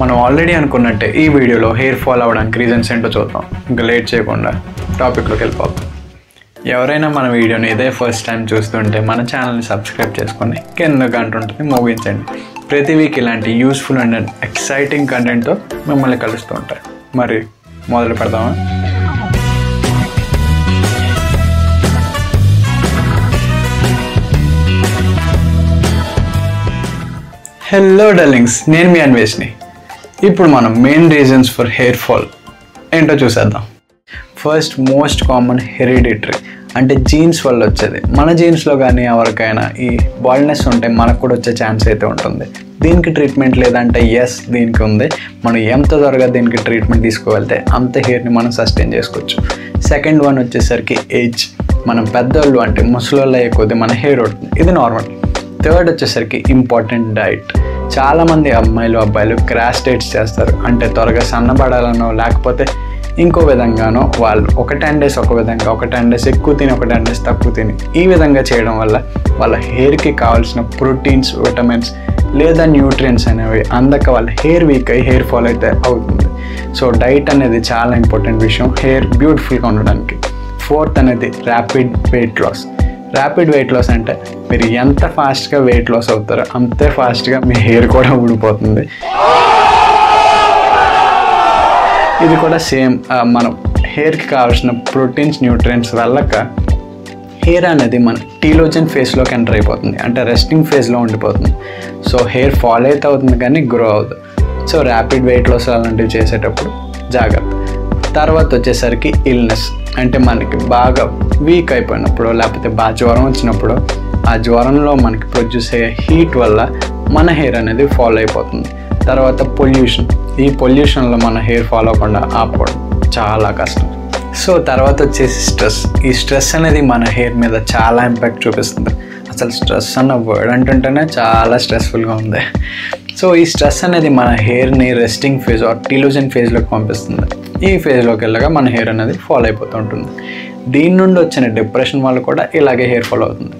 మనం ఆల్రెడీ అనుకున్నట్టే ఈ వీడియోలో హెయిర్ ఫాల్ అవ్వడానికి రీజన్స్ ఏంటో చూద్దాం. ఇంకా లేట్ చేయకుండా టాపిక్లోకి వెళ్ళిపోతాం ఎవరైనా మన వీడియోని ఇదే ఫస్ట్ టైం చూస్తుంటే మన ఛానల్ని సబ్స్క్రైబ్ చేసుకొని కింద గంట ఉంటుంది ముగించండి ప్రతి వీక్ ఇలాంటి యూస్ఫుల్ అండ్ ఎక్సైటింగ్ కంటెంట్తో మిమ్మల్ని కలుస్తూ ఉంటాయి మరి మొదలు పెడదామా? హలో డల్లింగ్స్ నేను మీ అన్వేష్ని ఇప్పుడు మనం main reasons for hair fall ఏంటో చూసేద్దాం. ఫస్ట్ మోస్ట్ కామన్ హెరిడిటరీ అంటే జీన్స్ వల్ల వచ్చేది. మన జీన్స్లో కానీ ఎవరికైనా ఈ బాల్డ్నెస్ ఉంటే మనకు కూడా వచ్చే ఛాన్స్ అయితే ఉంటుంది. దీనికి ట్రీట్మెంట్ లేదంటే ఎస్ దీనికి ఉంది. మనం ఎంత త్వరగా దీనికి ట్రీట్మెంట్ తీసుకువెళ్తే అంత హెయిర్ని మనం సస్టైన్ చేసుకోవచ్చు. సెకండ్ వన్ వచ్చేసరికి ఏజ్ మనం పెద్దోళ్ళు అంటే ముసలోళ్ళు అయ్యే కొద్దీ మన హెయిర్ ఉంటుంది ఇది నార్మల్ థర్డ్ వచ్చేసరికి ఇంపార్టెంట్ డైట్ చాలామంది అమ్మాయిలు అబ్బాయిలు క్రాష్ డేట్స్ చేస్తారు. అంటే త్వరగా సన్నబడాలనో లేకపోతే ఇంకో విధంగానో వాళ్ళు ఒక టెన్ డేస్ ఒక విధంగా ఒక టెన్ డేస్ ఎక్కువ తిని ఒక టెన్ డేస్ తక్కువ తిని ఈ విధంగా చేయడం వల్ల వాళ్ళ హెయిర్కి కావాల్సిన ప్రోటీన్స్ విటమిన్స్ లేదా న్యూట్రియంట్స్ అనేవి అందక వాళ్ళ హెయిర్ వీక్ అయ్యి హెయిర్ ఫాల్ అయితే అవుతుంది. సో డైట్ అనేది చాలా ఇంపార్టెంట్ విషయం. హెయిర్ బ్యూటిఫుల్గా ఉండడానికి. ఫోర్త్ అనేది rapid weight loss rapid weight loss అంటే మీరు ఎంత ఫాస్ట్గా వెయిట్ లాస్ అవుతారో అంతే ఫాస్ట్గా మీ హెయిర్ కూడా ఊడిపోతుంది. ఇది కూడా సేమ్ మనం హెయిర్కి కావాల్సిన ప్రోటీన్స్ న్యూట్రియంట్స్ వెళ్ళక హెయిర్ అనేది మన టీలోజన్ ఫేస్లోకి ఎంటర్ అయిపోతుంది. అంటే రెస్టింగ్ ఫేజ్లో ఉండిపోతుంది. సో హెయిర్ ఫాల్ అయితే అవుతుంది కానీ గ్రో అవుతుంది సో ర్యాపిడ్ వెయిట్ లాస్ అలాంటివి చేసేటప్పుడు జాగ్రత్త. తర్వాత వచ్చేసరికి ఇల్నెస్ అంటే మనకి బాగా వీక్ అయిపోయినప్పుడు లేకపోతే బాగా జ్వరం వచ్చినప్పుడు ఆ జ్వరంలో మనకి ప్రొడ్యూస్ అయ్యే హీట్ వల్ల మన హెయిర్ అనేది ఫాలో అయిపోతుంది. తర్వాత పొల్యూషన్ ఈ పొల్యూషన్లో మన హెయిర్ ఫాలో అవ్వకుండా ఆపుకోవడం చాలా కష్టం. సో తర్వాత వచ్చేసి స్ట్రెస్ ఈ స్ట్రెస్ అనేది మన హెయిర్ మీద చాలా ఇంపాక్ట్ చూపిస్తుంది. అసలు స్ట్రెస్ అన్న వర్డ్ అంటుంటేనే చాలా స్ట్రెస్ఫుల్గా ఉంది. సో ఈ స్ట్రెస్ అనేది మన హెయిర్ని రెస్టింగ్ ఫేజ్ ఆర్ టీలోజన్ ఫేజ్లోకి పంపిస్తుంది. ఈ ఫేజ్లోకి వెళ్ళగా మన హెయిర్ అనేది ఫాలో అయిపోతూ ఉంటుంది. దీని నుండి వచ్చిన డిప్రెషన్ వల్ల కూడా ఇలాగే హెయిర్ ఫాల్ అవుతుంది.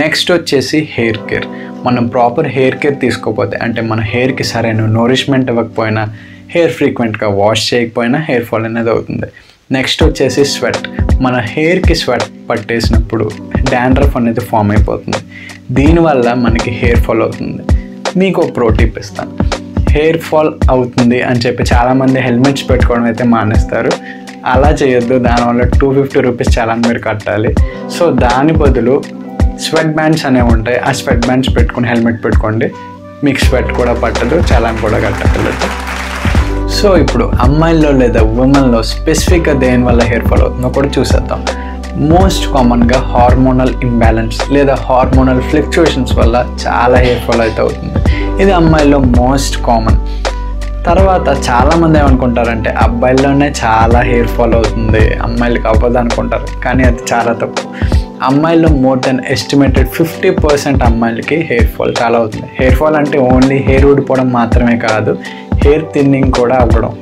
నెక్స్ట్ వచ్చేసి హెయిర్ కేర్ మనం ప్రాపర్ హెయిర్ కేర్ తీసుకోకపోతే అంటే మన హెయిర్కి సరైన నోరిష్మెంట్ ఇవ్వకపోయినా హెయిర్ ఫ్రీక్వెంట్గా వాష్ చేయకపోయినా హెయిర్ ఫాల్ అనేది అవుతుంది. నెక్స్ట్ వచ్చేసి స్వెట్ మన హెయిర్కి స్వెట్ పట్టేసినప్పుడు డాండ్రఫ్ అనేది ఫామ్ అయిపోతుంది. దీనివల్ల మనకి హెయిర్ ఫాల్ అవుతుంది. మీకు ఒక ప్రో టిప్ ఇస్తాను. హెయిర్ ఫాల్ అవుతుంది అని చెప్పి చాలామంది హెల్మెట్స్ పెట్టుకోవడం అయితే మానేస్తారు. అలా చేయొద్దు. దానివల్ల టూ ఫిఫ్టీ రూపీస్ చాలా మీరు కట్టాలి. సో దాని బదులు స్వెట్ బ్యాండ్స్ అనేవి ఉంటాయి. ఆ స్వెట్ బ్యాండ్స్ పెట్టుకుని హెల్మెట్ పెట్టుకోండి. మీకు స్వెట్ కూడా పట్టదు చలాన్ కూడా కట్టగలదు సో ఇప్పుడు అమ్మాయిల్లో లేదా ఉమెన్లో స్పెసిఫిక్గా దేని వల్ల హెయిర్ ఫాల్ అవుతుందో కూడా చూసేద్దాం. మోస్ట్ కామన్గా హార్మోనల్ ఇంబ్యాలెన్స్ లేదా హార్మోనల్ ఫ్లక్చుయేషన్స్ వల్ల చాలా హెయిర్ ఫాల్ అయితే అవుతుంది. ఇది అమ్మాయిల్లో మోస్ట్ కామన్. తర్వాత చాలామంది ఏమనుకుంటారంటే అబ్బాయిల్లోనే చాలా హెయిర్ ఫాల్ అవుతుంది అమ్మాయిలకి అవ్వదు అనుకుంటారు. కానీ అది చాలా తప్పు. అమ్మాయిల్లో more than estimated fifty percent అమ్మాయిలకి హెయిర్ ఫాల్ చాలా అవుతుంది. హెయిర్ ఫాల్ అంటే ఓన్లీ హెయిర్ ఊడిపోవడం మాత్రమే కాదు హెయిర్ థిన్నింగ్ కూడా అవ్వడం.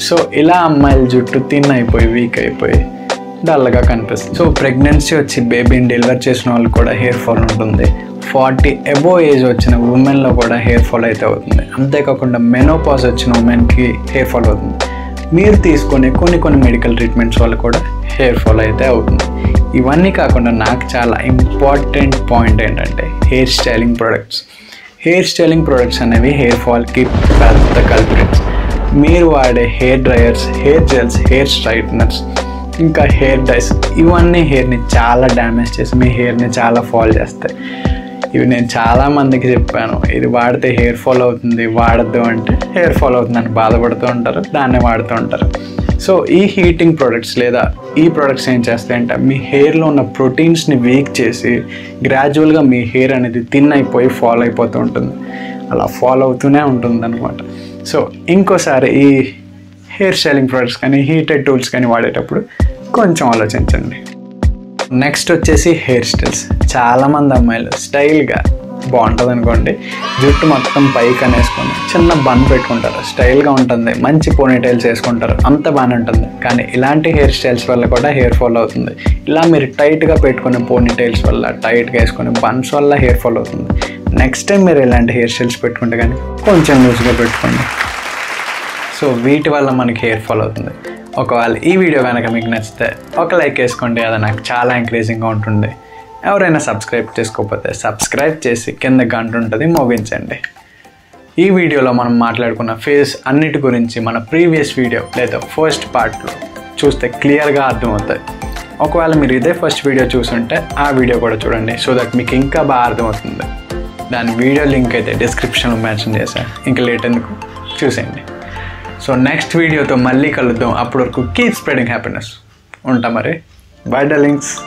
సో ఇలా అమ్మాయిల జుట్టు థిన్ అయిపోయి వీక్ అయిపోయి డల్గా కనిపిస్తుంది. సో ప్రెగ్నెన్సీ వచ్చి బేబీని డెలివర్ చేసిన వాళ్ళు కూడా హెయిర్ ఫాల్ ఉంటుంది. ఫార్టీ ఎబో ఏజ్ వచ్చిన ఉమెన్లో కూడా హెయిర్ ఫాల్ అయితే అవుతుంది. అంతేకాకుండా మెనోపాజ్ వచ్చిన ఉమెన్కి హెయిర్ ఫాల్ అవుతుంది. మీరు తీసుకునే కొన్ని కొన్ని మెడికల్ ట్రీట్మెంట్స్ వల్ల కూడా హెయిర్ ఫాల్ అయితే అవుతుంది. ఇవన్నీ కాకుండా నాకు చాలా ఇంపార్టెంట్ పాయింట్ ఏంటంటే hair styling products hair styling products అనేవి హెయిర్ ఫాల్కి పెద్ద కల్పిరేట్స్ మీరు వాడే hair dryers hair gels hair straighteners ఇంకా హెయిర్ డైస్ ఇవన్నీ హెయిర్ని చాలా డ్యామేజ్ చేసి మీ హెయిర్ని చాలా ఫాల్ చేస్తాయి. ఇవి నేను చాలా మందికి చెప్పాను. ఇది వాడితే హెయిర్ ఫాల్ అవుతుంది వాడద్దు అంటే హెయిర్ ఫాల్ అవుతుందని బాధపడుతూ ఉంటారు. దాన్నే వాడుతూ ఉంటారు. సో ఈ హీటింగ్ ప్రొడక్ట్స్ లేదా ఈ ప్రొడక్ట్స్ ఏం చేస్తాయంటే మీ హెయిర్లో ఉన్న ప్రోటీన్స్ని వీక్ చేసి గ్రాడ్యువల్గా మీ హెయిర్ అనేది థిన్ అయిపోయి ఫాల్ అయిపోతూ ఉంటుంది. అలా ఫాల్ అవుతూనే ఉంటుంది అనమాట సో ఇంకోసారి ఈ హెయిర్ స్టైలింగ్ ప్రొడక్ట్స్ కానీ హీటెడ్ టూల్స్ కానీ వాడేటప్పుడు కొంచెం ఆలోచించండి. నెక్స్ట్ వచ్చేసి హెయిర్ స్టైల్స్. చాలామంది అమ్మాయిలు స్టైల్గా బాగుంటుంది అనుకోండి జుట్టు మొత్తం పైకి అనేసుకొని చిన్న బన్ పెట్టుకుంటారు. స్టైల్గా ఉంటుంది మంచి పోనీటైల్స్ వేసుకుంటారు అంత బాగానే ఉంటుంది. కానీ ఇలాంటి హెయిర్ స్టైల్స్ వల్ల కూడా హెయిర్ ఫాల్ అవుతుంది. ఇలా మీరు టైట్గా పెట్టుకునే పోనీటైల్స్ వల్ల టైట్గా వేసుకునే బన్స్ వల్ల హెయిర్ ఫాల్ అవుతుంది. నెక్స్ట్ టైం మీరు ఇలాంటి హెయిర్ స్టైల్స్ పెట్టుకుంటే కానీ కొంచెం లూజ్గా పెట్టుకోండి. సో వీటి వల్ల మనకి హెయిర్ ఫాల్ అవుతుంది. ఒకవేళ ఈ వీడియో కనుక మీకు నచ్చితే ఒక లైక్ వేసుకోండి అది నాకు చాలా ఎంకరేజింగ్గా ఉంటుంది. ఎవరైనా సబ్స్క్రైబ్ చేసుకోకపోతే సబ్స్క్రైబ్ చేసి కింద గంట ఉంటుంది మోగించండి. ఈ వీడియోలో మనం మాట్లాడుకున్న ఫేస్ అన్నిటి గురించి మన ప్రీవియస్ వీడియో లేదా ఫస్ట్ పార్ట్లో చూస్తే క్లియర్గా అర్థమవుతుంది ఒకవేళ మీరు ఇదే ఫస్ట్ వీడియో చూసుంటే ఆ వీడియో కూడా చూడండి సో దట్ మీకు ఇంకా బాగా అర్థమవుతుంది. దాని వీడియో లింక్ అయితే డిస్క్రిప్షన్లో మెన్షన్ చేశాను. ఇంకా లేట్ ఎందుకు? చూసేయండి. సో నెక్స్ట్ వీడియోతో మళ్ళీ కలుద్దాం. అప్పటి వరకు కీప్ స్ప్రెడింగ్ హ్యాపీనెస్ ఉంటా మరి. By links